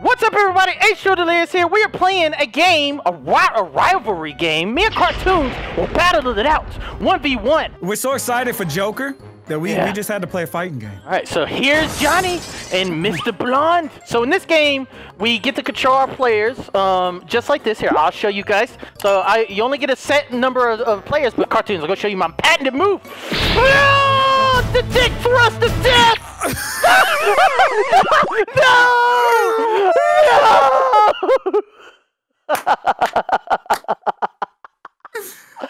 What's up, everybody? H2O Delirious here. We are playing a game, a, ri- a rivalry game. Me and Cartoonz will battle it out, 1v1. We're so excited for Joker that we, Yeah. we just had to play a fighting game. All right, so here's Johnny and Mr. Blonde. So in this game, we get to control our players, um, just like this. Here, I'll show you guys. So I, you only get a set number of, of players, but Cartoonz. I'm gonna show you my patented move. Ah, the dick thrust of death. no! No!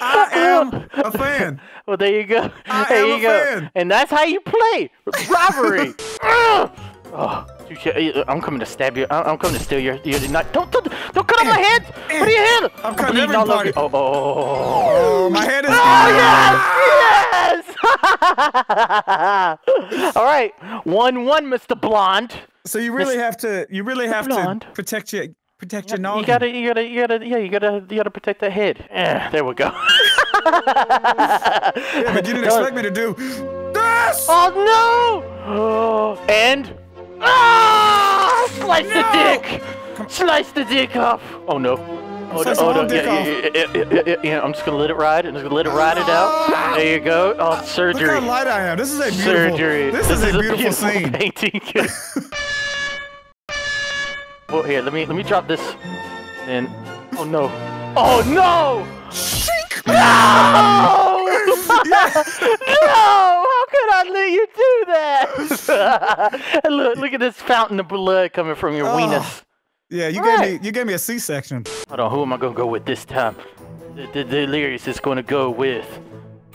I am a fan. Well, there you go. I there you go. fan. And that's how you play Rivalry. Oh, you I'm coming to stab you. I'm I'm coming to steal your. your not, don't, don't don't cut off my head. What are you hand? I'm cutting bleeding all over everybody. Oh, oh, oh, oh. Oh, my head is. Oh, yes! All right, one one, Mr. Blonde. So you really have to. You really have Blonde. to protect your protect your noggin. You gotta, you gotta, you gotta, yeah, you gotta, you gotta protect the head. Yeah, there we go. Yeah, but you didn't expect me to do this. Oh no! And ah, slice No! the dick. Slice the dick off. Oh no. Oh no! Slice Oh no! Yeah, yeah, yeah, yeah, yeah, yeah, yeah. I'm just gonna let it ride. I'm just gonna let it ride it out. Ah! There you go. Oh, ah, Look surgery. how light I am. This is a beautiful. Surgery. This, is, a beautiful, scene. painting. well, here, let me let me drop this. And oh no! Oh no! No! no! How could I let you do that? Look, look at this fountain of blood coming from your Oh. weenus. Yeah, you Right. gave me you gave me a C-section. Hold on, who am I gonna go with this time? The, the Delirious is gonna go with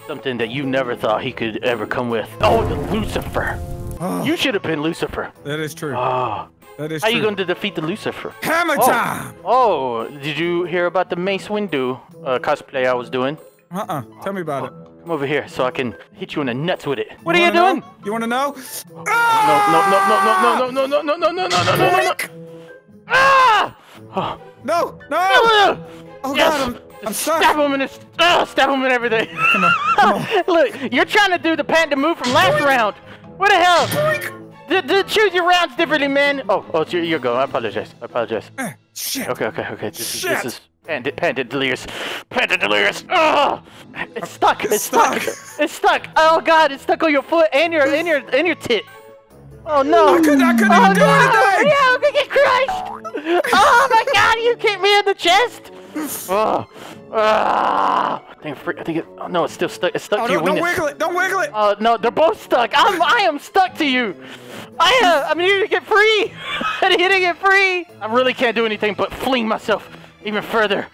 something that you never thought he could ever come with. Oh, the Lucifer. Oh, You should have been Lucifer. that is true. Oh, that is how true. you going to defeat the Lucifer? Hammer Oh. time. Oh, did you hear about the Mace Windu uh, cosplay I was doing? Uh-uh. Tell me about it. Come over here so I can hit you in the nuts with it. What are You doing? you wanna doing? know? You want to know? No, no, no, no, no, no, no, no, no, no, no, no, no, no, no, no. Ah! Oh, No, no. no. Oh Yes. God, I'm, I'm Stab stuck. him in his, uh, stab him in everything. Come on, come on. Look, you're trying to do the panda move from last round. What the hell? D- d- choose your rounds differently, man. Oh, oh, it's your, your go. I apologize. I apologize. Eh, Shit. Okay, okay, okay. This is Shit. this is panda, panda delirious, panda delirious. Ugh! It's stuck. It's stuck. stuck. It's stuck. Oh God! It's stuck on your foot and your and your and your tit. Oh no! I couldn't- I couldn't oh, even do no. anything. Yeah, I'm gonna get crushed. oh my God! You kicked me in the chest. Oh. Ah! I think, I think it, oh, no, it's still stuck. It's stuck Oh, to your don't, don't wiggle it. Don't wiggle it. Oh no, they're both stuck. I'm I am stuck to you. I am. I need to get free. I need to get free. I really can't do anything but fling myself even further.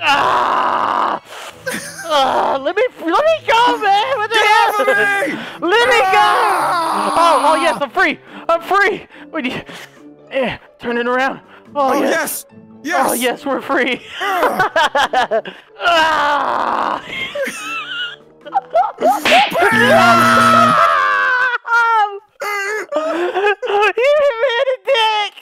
Ah! Ah, let me let me go, man. What the hell? off of me! Let me go. Ah! Oh, oh yes, I'm free. I'm free. What do you? Eh, turn it around. Oh, Oh yes. yes. Yes. Oh yes, we're free. Ah! you made a dick!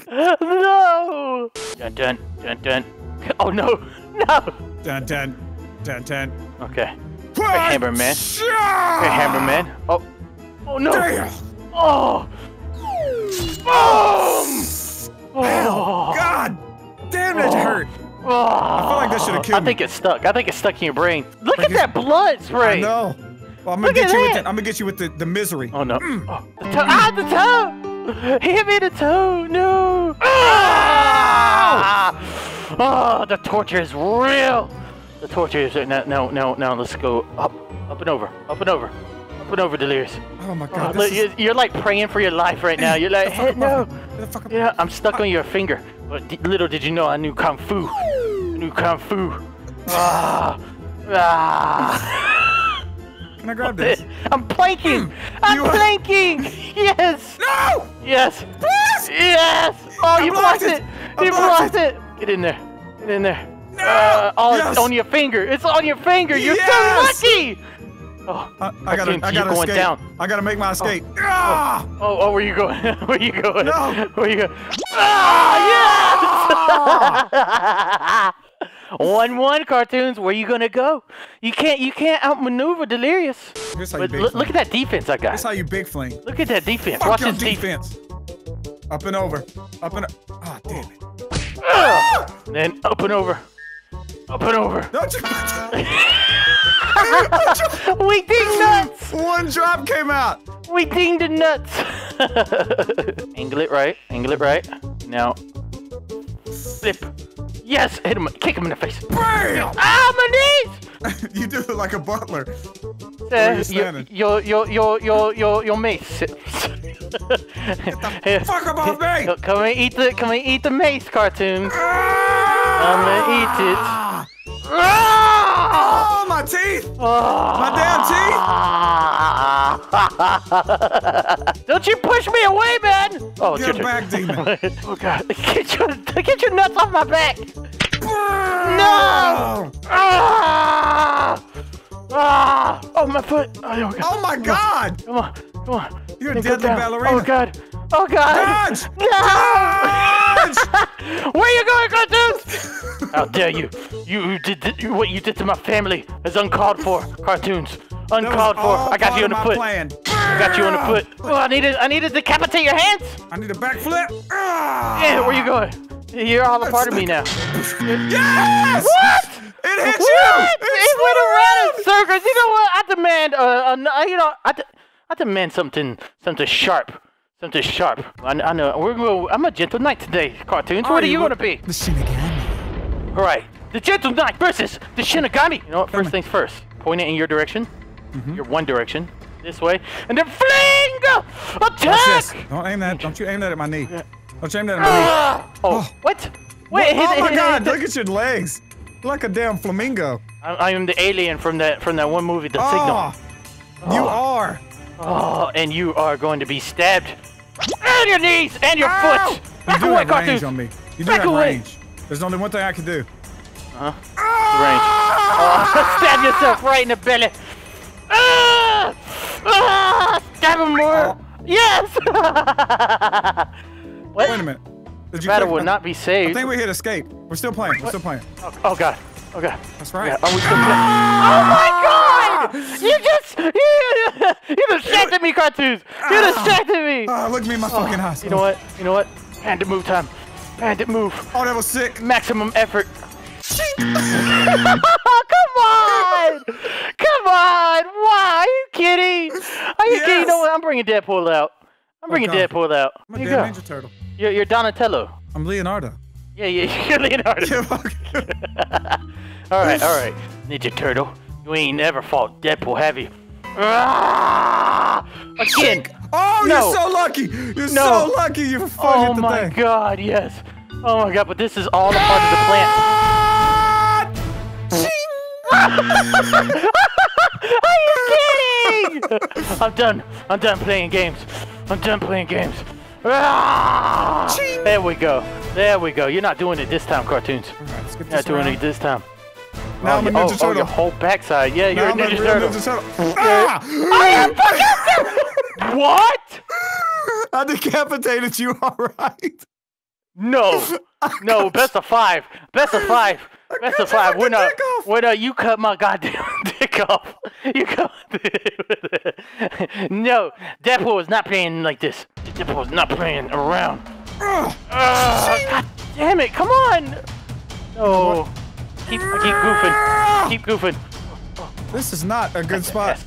no! Dun dun dun dun. Oh no! No! Dun dun dun dun. Okay. Hey, Hammerman. Hey, Hammerman. Oh. Oh no! Damn. Oh! Boom! Oh! God. Damn, that hurt. Oh, I feel like that should've killed I think it's stuck. I think it's stuck in your brain. Look at that blood spray. I know. Well, I'm gonna Look get you with that. the, I'm gonna get you with the, the misery. Oh no. Oh, the toe. Ah, the toe! He hit me in the toe! No! Ah! Oh, the torture is real! The torture is now, now, now, now let's go up, up and over, up and over, up and over, Delirious. Oh my Oh, God. look, this you're, like praying for your life right now. You're like, Get the fuck hey, no! me. Get the Yeah, I'm stuck on your finger. But d- little did you know I knew Kung Fu. I knew Kung Fu. Ah! Ah! Can I grab this? I'm planking! I'm You planking! Yes! No! Yes! Please! Yes! Oh, you blocked blocked it. it! You blocked blocked it! Get in there. Get in there. No! Uh, oh, Yes! it's on your finger. It's on your finger. You're Yes! so lucky! Oh, I, I gotta, I gotta going escape. down. I gotta make my escape. Ah! oh, oh, where you going? where you going? No. Where you going? Ah, yes! One one Cartoonz. Where you gonna go? You can't. You can't outmaneuver Delirious. Here's how you big look, look at that defense I got. That's how you big fling. Look at that defense. Fuck Watch your defense. defense. Up and over. Up and. Ah, damn it. And then up and over. Up and over. Don't you? We ding nuts! One drop came out. We dinged the nuts! angle it right. Angle it right. Now. Flip. Yes! Hit him. Kick him in the face. Bam! Ah, my knees! you do it like a butler. Uh, you your, your, your, your, your, your, mace. Here. Eh, fuck off me! Come and eat the, come and eat the mace Cartoonz. Ah! I'm gonna eat it. Ah! Ah! Oh, my teeth! My damn teeth! Don't you push me away, man! Oh, Get your back, demon. oh god, get your, get your nuts off my back! Oh my foot! Oh, oh god. Oh my god! Come on, come on. You're a Let me go deadly ballerina. Oh god! Oh god! Dodge! No! Dodge! Where you going, Cartoonz? How dare you? You, you did you, what you did to my family is uncalled for. Cartoonz, uncalled for. I got you on the foot. Plan. I got you on the foot. Oh, I needed, I needed to decapitate your hands. I need a backflip. Ah! Yeah, where you going? You're all a part of me now. Yes! What? It hit What? you! It went around in circles. You know what? I demand, uh, uh, you know, I, de- I demand something, something sharp, something sharp. I, I know. We're going. I'm a gentle knight today, Cartoonz. what are you gonna be? The Shinigami. All right, the gentle knight versus the Shinigami. You know what? First things first. Point it in your direction. Mm-hmm. Your one direction. This way, and then fling! Watch Attack! this. Don't aim that. Don't you aim that at my knee. Don't you aim that at my knee. Ah! Oh, what? Wait, hit, oh my god, look at your legs. Like a damn flamingo. I, I am the alien from that from that one movie, The ah, Signal. Oh, you ah. are. Oh, and you are going to be stabbed. And your knees and your Ow! foot. Back you do away, have range on me. You do Back have away. range. There's only one thing I can do. Huh? Range. Oh, stab yourself right in the belly. Ah! Ah! Stab him more. Oh. Yes. Wait a minute. Did you Battle click will my- not be saved. I think we hit escape. We're still playing. We're still playing. Oh, oh god. Oh god. That's right. Yeah, are we still playing? Oh my god! You just you, you distracted me, Cartoonz. You ah. distracted me. Oh, look at me in my oh, fucking eyes. You know what? You know what? Bandit move time. Bandit move. Oh, that was sick. Maximum effort. Come on! Come on! Why? Are you kidding? Are you kidding? You know what? I'm bringing Deadpool out. I'm oh, bringing God. Deadpool out. I'm a Here you damn go. Ninja Turtle. You're, you're Donatello. I'm Leonardo. Yeah, yeah, you're Leonardo. Yeah, all right, all right. Ninja Turtle, you ain't never fought Deadpool, have you? Ah! Again. Oh, No. you're so lucky. You're No. so lucky. You Oh fucking the my thing. god, yes. Oh my god, but this is all a part of the plan. Are you kidding? I'm done. I'm done playing games. I'm done playing games. Ah! There we go. There we go. You're not doing it this time, Cartoonz. Get You're not doing round. it this time. Now oh, I'm a Ninja oh, oh, Turtle. your whole backside. Yeah, you're Now a Ninja Turtle. Ninja Turtle. Ah! What? I decapitated you, alright. No, no, best of five, best of five, best of five. We're not, when uh, you cut my goddamn dick off, you cut. no, Deadpool was not playing like this. Deadpool was not playing around. Ah, God damn it! Come on. No, keep keep goofing, keep goofing. This is not a good spot.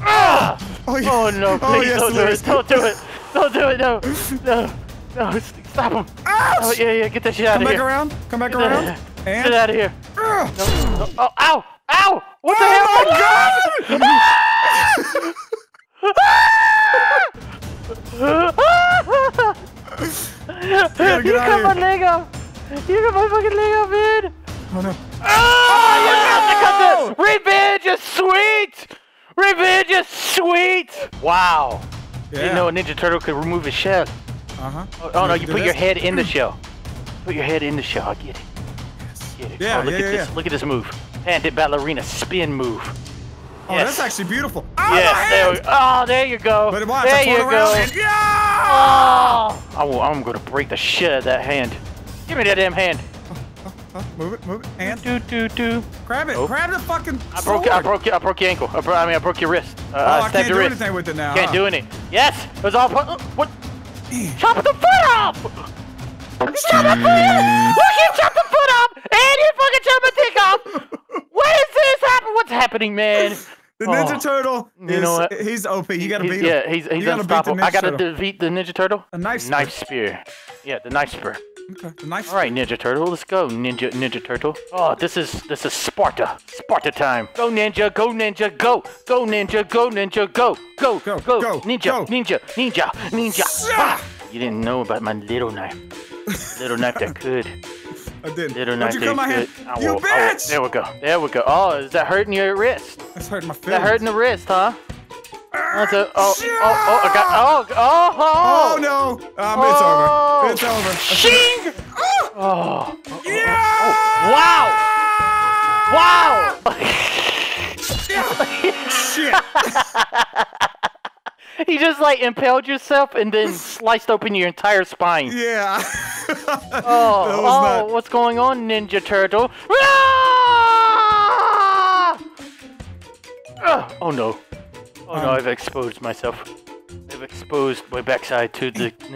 Ah! Oh, yeah. Oh no, Oh, please yes, don't do there it. is. Don't do it. Don't do it. No, no, no. Stop him. Ouch! Oh yeah, yeah. Get that shit out Come of back around. Come back Get around. that- And Get out of here. No, no. Oh, ow! Ow! What the Oh hell? my you gotta get out cut of my here. leg off. You cut my fucking leg off, man. Oh no. Oh, you have to cut the revenge is sweet. Revenge is sweet. Wow. Didn't know a Ninja Turtle could remove his shell. Uh huh. Oh, oh no, you put your head in the shell. Put your head in the shell. I get it. Yes. Get it. Yeah, oh, look yeah, at yeah, this. yeah. Look at this move. Bandit ballerina spin move. Oh, Yes. that's actually beautiful. Oh, Yes, there we Oh, there you go. But there I you go. Yeah! Oh! I will, I'm gonna break the shit out of that hand. Give me that damn hand. Huh, move it, move it, and Do do do. grab it, Oh. grab the fucking I broke. I sword. broke. I broke your ankle. I, I mean, I broke your wrist. Uh, Oh, I I can't do wrist. anything with it now. Can't huh? do anything. Yes, it was all. uh, What? Chop the foot off! Chop the foot! Look, you chopped the foot off! And you fucking chopped my dick off! What is this happening? What's happening, man? The Ninja Oh. Turtle. You is, know what? He's OP. You gotta He's- beat him. yeah, he's, You he's gotta unstoppable. I gotta Turtle. defeat the Ninja Turtle. A knife Knife spear. Yeah, the knife spear. Okay, the knife All right, Ninja Turtle, let's go, Ninja Ninja Turtle. Oh, this is this is Sparta, Sparta time. Go Ninja, go Ninja, go, go Ninja, go Ninja, go, go, Go, go, go, Ninja, go. Ninja, Ninja, Ninja. Ah, you didn't know about my little knife, little knife that could, I did. little Don't knife you cut my hand. You will- I bitch! There we go, there we go. Oh, is that hurting your wrist? That's hurting my that hurting the wrist, huh? That's a, oh, oh, Shah! oh, I got, oh, oh, Oh oh. no! Um, Oh. it's over. It's over. Shing! Oh, oh. Yeah! wow! Wow! Shit! he just like impaled yourself and then sliced open your entire spine. Yeah. Oh, oh, not- what's going on, Ninja Turtle? Ah! Ugh, oh no. Oh no, Um. I've exposed myself. I've exposed my backside to the.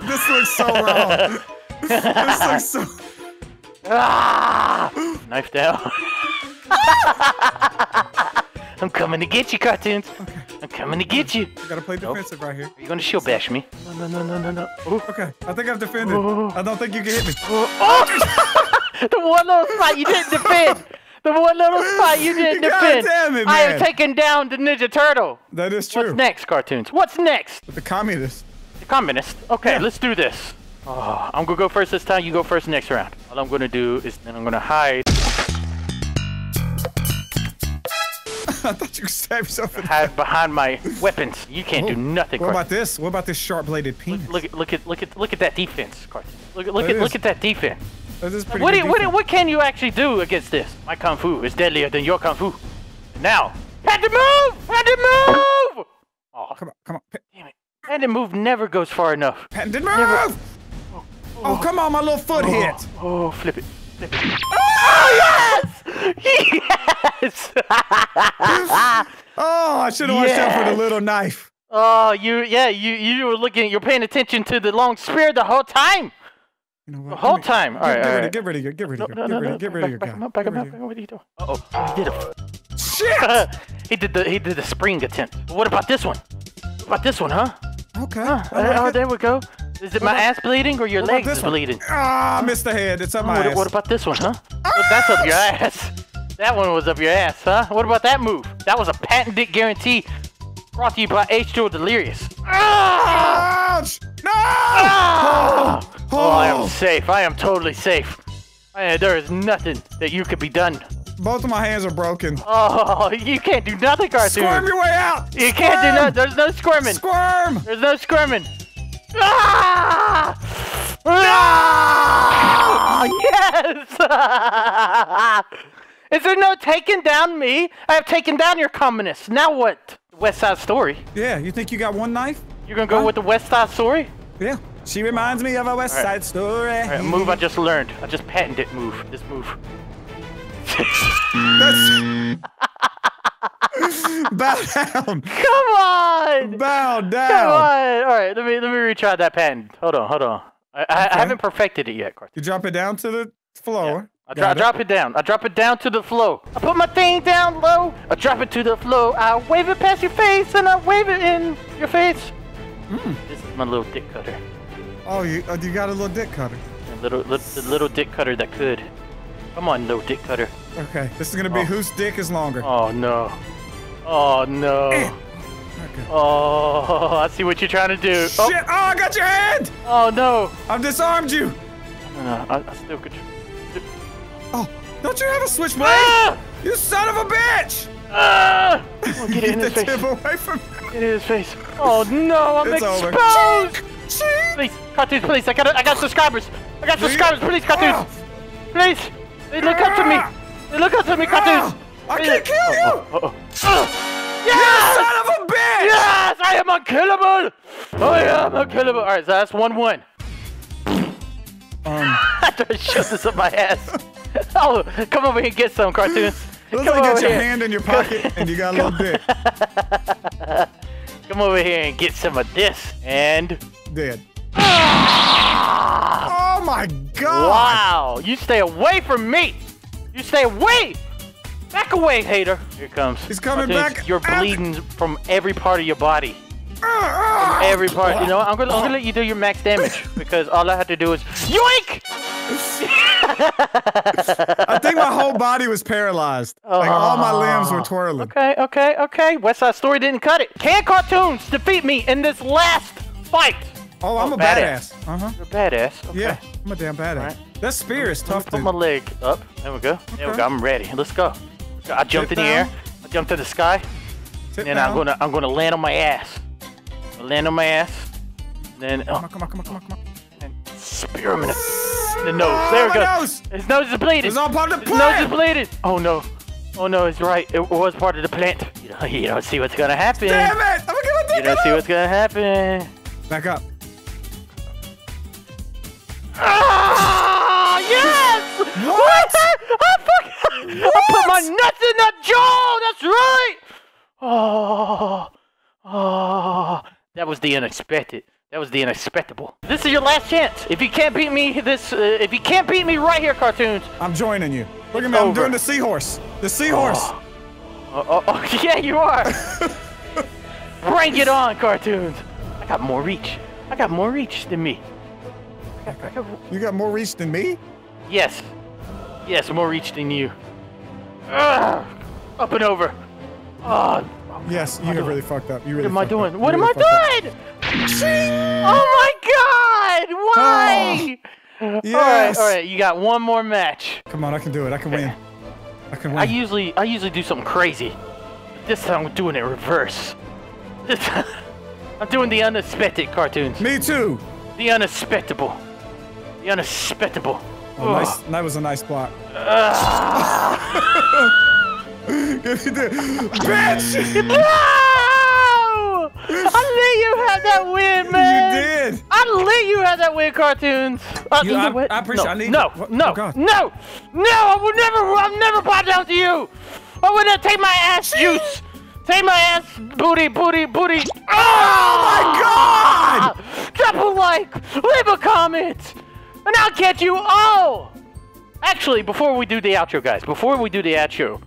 this looks so wrong. this looks so. Ah! Knife down. I'm coming to get you, Cartoonz. I'm coming to get you. I gotta play defensive right here. Are you gonna shield bash me? No, no, no, no, no, no. Ooh. Okay, I think I've defended. Oh. I don't think you can hit me. Oh! the one little spot you didn't defend. The one little spot you didn't God defend. damn it, I am man. taking down the Ninja Turtle. That is true. What's next, Cartoonz? What's next? The communist. The communist. Okay, Yeah. let's do this. Oh, I'm gonna go first this time. You go first next round. All I'm gonna do is then I'm gonna hide, I thought you could stab yourself in the hide behind my weapons. You can't do oh. nothing. What Cartoon. about this? What about this sharp-bladed penis? Look at look at look at look at that defense, cartoon. Look at look That at look at that defense. That is pretty What, good do, what, defense. what can you actually do against this? My kung fu is deadlier than your kung fu. Now, had to move! Had to move! Oh, Come on, come on. Pa- damn it. Had to move never goes far enough. Patton did move! Oh, oh. oh, come on, my little foot hit. Oh, flip it. Flip it. Oh, yes! Yes! Oh, I should have watched out for the little knife. oh, you, yeah, you, you were looking, you're paying attention to the long spear the whole time. You know what? The whole me- time. Get, All right, get all rid right. of, get rid of your, get rid No, of your, no, get no, rid no. of, get rid of your back, guy. back, back, Get back, back, What are you doing? Uh oh, he did a Shit! he did the he did the spring attempt. What about this one? What about this one, huh? Okay. Huh? Oh, there we go. Is it my about- ass bleeding or your What legs bleeding? Ah, I missed the head. It's up Oh, my what, ass. what about this one, huh? Well, that's up your ass. That one was up your ass, huh? What about that move? That was a patented guarantee brought to you by H2O Delirious. Ah! Ouch! No! Ah! Oh, I am Oh. safe. I am totally safe. I, there is nothing that you could be done. Both of my hands are broken. Oh, you can't do nothing, cartoon. Squirm your way out! You can't do nothing. There's no squirming. Squirm! There's no squirming. Ah! Ah! Yes! Is there no taking down me? I have taken down your communists. Now what? West Side Story. Yeah, you think you got one knife? You're gonna go Huh? with the West Side Story? Yeah. She reminds me of a West right. Side Story. Right, move I just learned. I just patented move. This move. That's... Bow down. Come on! Bow down. Come on! All right, let me let me retry that patent. Hold on, hold on. I, I, I haven't perfected it yet, Cartoon. You drop it down to the floor. I, dro- I drop it down. I drop it down to the floor. I put my thing down low. I drop it to the floor. I wave it past your face and I wave it in your face. Hmm. This is my little dick cutter. Oh, you uh, you got a little dick cutter. A little, li- the little dick cutter that could. Come on, little dick cutter. Okay, this is gonna be Oh. whose dick is longer. Oh no. Oh no. Eh. Okay. Oh, I see what you're trying to do. Oh, Shit! Oh, I got your hand! oh no. I've disarmed you. No, no, I, I still could. Don't you have a switchblade? Ah! You son of a bitch! Ah! Oh, get it in his face. away from me. Get in his face. Oh no, I'm It's exposed. Please, Cartoonz, please. I got, I got subscribers. I got subscribers, please, Cartoonz. Ah! Please. They look up to me. They look up to me, Cartoonz. I can't kill you! Oh, oh, oh. Oh. Yes! Son of a bitch! Yes! I am unkillable. I am unkillable. All right, so that's one-one. Um, I tried to shove this up my ass. Oh, come over here and get some Cartoonz. looks Come like you got over your here. hand in your pocket and you got a little dick. Come over here and get some of this. And Dead. ah! Oh my god! wow, you stay away from me. You stay away. Back away, hater. Here it comes. He's coming Cartoonz, back You're bleeding from every part of your body. Ah, ah. Every part. You know, what? I'm gonna, I'm gonna let you do your max damage because all I have to do is yoink. I think my whole body was paralyzed. Like all my limbs were twirling. Okay, okay, okay. West Side Story didn't cut it. Can Cartoonz defeat me in this last fight? Oh, I'm Oh, a badass. badass. Uh huh. You're badass. Okay. Yeah, I'm a damn badass. Alright. That spear is tough Put to. my leg up. There we go. There we go. I'm ready. Let's go. I jumped Sit in the air. I jumped to the sky, Sit and down. I'm gonna I'm gonna land on my ass. I land on my ass. Then Come oh, on, come on, come on, come on, come on. and spear him in the, the nose. There we my go. nose! His nose is bleeding. It's all part of the His nose is bleeding. Oh no. Oh no, it's right. It was part of the plant. You don't, you don't see what's gonna happen. Damn it! I'm gonna get my You don't see out. what's gonna happen. Back up. Ah, yes! What? I, fucking, I put my nuts in that jaw. That's right. Oh, oh, that was the unexpected. That was the unexpectable. This is your last chance. If you can't beat me, this. Uh, if you can't beat me right here, Cartoonz. I'm joining you. Look at me. I'm doing the seahorse. The seahorse. Oh, oh, oh, yeah, you are. Bring it on, Cartoonz. I got more reach. I got more reach than me. I got- I got- You got more reach than me? Yes. Yes, more reach than you. Ugh. Up and over. Oh, Yes, you have really fucked up. You really what am I up. doing? You What am really I fucked up. Oh my god! Why? Oh. All right, Yes. all right. You got one more match. Come on, I can do it. I can win. I can win. I usually, I usually do something crazy. This time I'm doing it reverse. This time, I'm doing the unexpected Cartoonz. me too. The unexpectable. The unexpectable. Oh, nice. That was a nice block. Yes, you did. Bitch! Ah! I let you have that win, man. You did. I let you have that win, Cartoonz. Uh, You- you know I- what? I appreciate- No, I need- no, no, oh, God. no, no. I would never. I'll never bow down to you. I would not take my ass juice. Take my ass booty, booty, booty. Oh my God! Drop a like, leave a comment, and I'll catch you all. Actually, before we do the outro, guys, before we do the outro,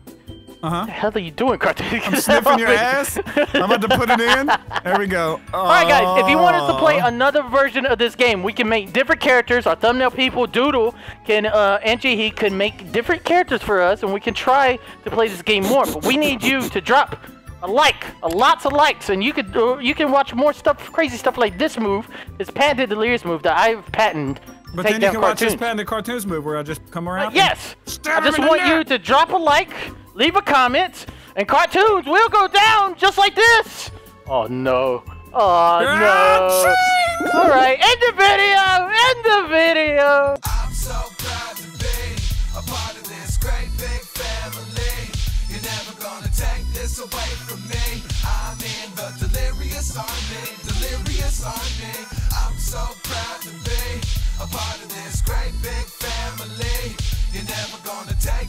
Uh huh. the hell are you doing, cartoon? I'm sniffing your ass. I'm about to put it in. There we go. All right, guys. If you want us to play another version of this game, we can make different characters. Our thumbnail people, Doodle, can uh, Angie, he can make different characters for us, and we can try to play this game more. But we need you to drop a like, a lots of likes, and you could uh, you can watch more stuff, crazy stuff like this move, this patented delirious move that I've patented. But then you can watch this Cartoonz. patented Cartoonz move where I just come around. and Yes. I just want you to drop a like, leave a comment, and Cartoonz will go down just like this. Oh no. Oh no. All right, end the video. End the video. I'm so proud to be a part of this great big family. You're never gonna take this away from me. I'm in the delirious army, delirious army. I'm so proud to be a part of this great big family. You're never gonna take